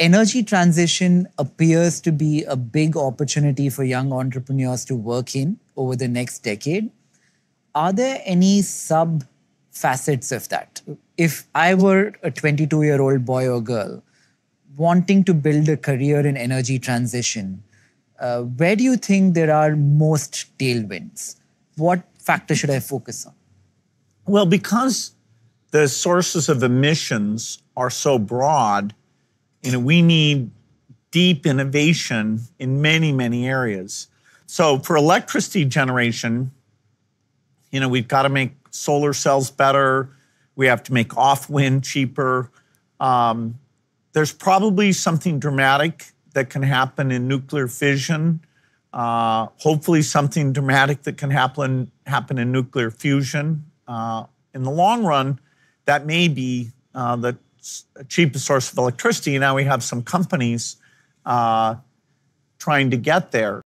energy transition appears to be a big opportunity for young entrepreneurs to work in over the next decade. Are there any sub facets of that? If I were a 22 year old boy or girl wanting to build a career in energy transition, uh, where do you think there are most tailwinds? What factor should I focus on? Well, because the sources of emissions are so broad, you know, we need deep innovation in many, many areas. So for electricity generation, you know, we've got to make solar cells better. We have to make off wind cheaper. Um, there's probably something dramatic that can happen in nuclear fission. Uh, hopefully, something dramatic that can happen happen in nuclear fusion. Uh, in the long run, that may be uh, the cheapest source of electricity. Now we have some companies uh, trying to get there.